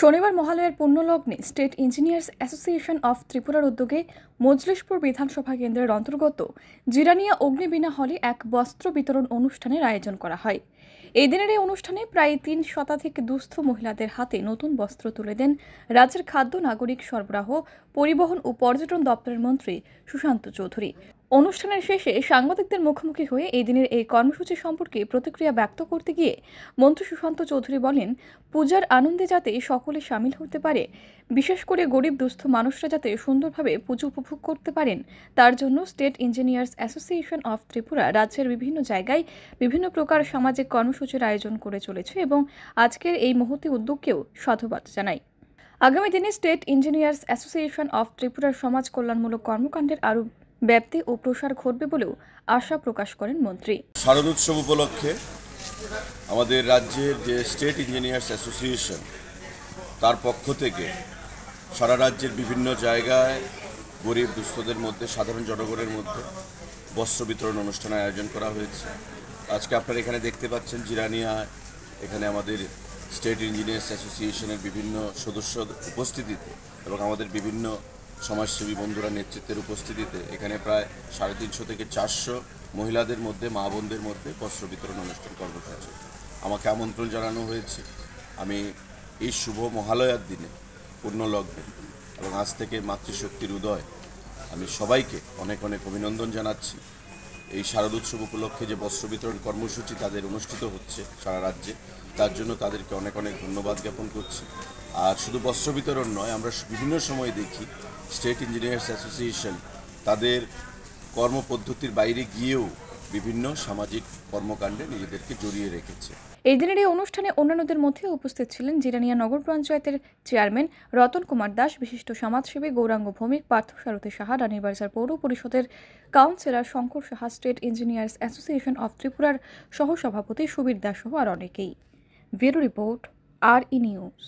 শনিবার মহালয়ার পুণ্যলগ্নে স্টেট ইঞ্জিনিয়ার্স অ্যাসোসিয়েশন অফ ত্রিপুরার উদ্যোগে মজলিশপুর বিধানসভা কেন্দ্রের অন্তর্গত জিরানিয়া অগ্নিবীণা হলে এক বস্ত্র বিতরণ অনুষ্ঠানের আয়োজন করা হয়। এই দিনের এই অনুষ্ঠানে প্রায় তিন শতাধিক দুস্থ মহিলাদের হাতে নতুন বস্ত্র তুলে দেন রাজ্যের খাদ্য, নাগরিক সরবরাহ, পরিবহন ও পর্যটন দপ্তরের মন্ত্রী সুশান্ত চৌধুরী। অনুষ্ঠানের শেষে সাংবাদিকদের মুখোমুখি হয়ে এই দিনের এই কর্মসূচি সম্পর্কে প্রতিক্রিয়া ব্যক্ত করতে গিয়ে মন্ত্রী সুশান্ত চৌধুরী বলেন, পূজার আনন্দে যাতে সকলে সামিল হতে পারে, বিশেষ করে গরিব দুস্থ মানুষরা যাতে সুন্দরভাবে পুজো উপভোগ করতে পারেন, তার জন্য state engineers association of Tripura রাজ্যের বিভিন্ন জায়গায় বিভিন্ন প্রকার সামাজিক কর্মসূচির আয়োজন করে চলেছে এবং আজকের এই মহতি উদ্যোগকেও সাধুবাদ জানাই আগামী দিনে স্টেট ইঞ্জিনিয়ার্স অ্যাসোসিয়েশন অফ ত্রিপুরার সমাজ কল্যাণমূলক কর্মকাণ্ডের আরও ব্যাপ্তি ও প্রসার ঘটবে বলেও আশা প্রকাশ করেন মন্ত্রী। শারদ উৎসব উপলক্ষে আমাদের রাজ্যের যে স্টেট ইঞ্জিনিয়ার্স অ্যাসোসিয়েশন, তার পক্ষ থেকে সারা রাজ্যের বিভিন্ন জায়গায় গরিব দুস্থদের মধ্যে, সাধারণ জনগণের মধ্যে বস্ত্র বিতরণ অনুষ্ঠানের আয়োজন করা হয়েছে। আজকে আপনারা এখানে দেখতে পাচ্ছেন জিরানিয়া, এখানে আমাদের স্টেট ইঞ্জিনিয়ার্স অ্যাসোসিয়েশনের বিভিন্ন সদস্য উপস্থিতিতে এবং আমাদের বিভিন্ন সমাজসেবী বন্ধুরা নেতৃত্বের উপস্থিতিতে এখানে প্রায় সাড়ে তিনশো থেকে চারশো মহিলাদের মধ্যে, মা বোনদের মধ্যে বস্ত্র বিতরণ অনুষ্ঠান কর্মসূচি আমাকে আমন্ত্রণ জানানো হয়েছে, আমি এই শুভ মহালয়ার দিনে পূর্ণলগ্নে এবং আজ থেকে মাতৃশক্তির উদয়, আমি সবাইকে অনেক অনেক অভিনন্দন জানাচ্ছি। এই শারদ উৎসব উপলক্ষে যে বস্ত্র বিতরণ কর্মসূচি তাদের অনুষ্ঠিত হচ্ছে সারা রাজ্যে, তার জন্য তাদেরকে অনেক অনেক ধন্যবাদ জ্ঞাপন করছি। আর শুধু বস্ত্র বিতরণ নয়, আমরা বিভিন্ন সময় দেখি স্টেট ইঞ্জিনিয়ার্স অ্যাসোসিয়েশন তাদের কর্মপদ্ধতির বাইরে গিয়েও বিভিন্ন সামাজিক কর্মকাণ্ডে নিজেদেরকে জড়িয়ে রেখেছে। এই দিনের এই অনুষ্ঠানে অন্যান্যদের মধ্যে উপস্থিত ছিলেন জিরানিয়া নগর পঞ্চায়েতের চেয়ারম্যান রতন কুমার দাস, বিশিষ্ট সমাজসেবী গৌরাঙ্গ ভৌমিক পার্থসারথী সাহা রানীবাজার পৌর পরিষদের councillor Shankar Saha state engineers association of ত্রিপুরার সহসভাপতি সুবীর দাস সহ আর অনেকেই। Bureau report R E news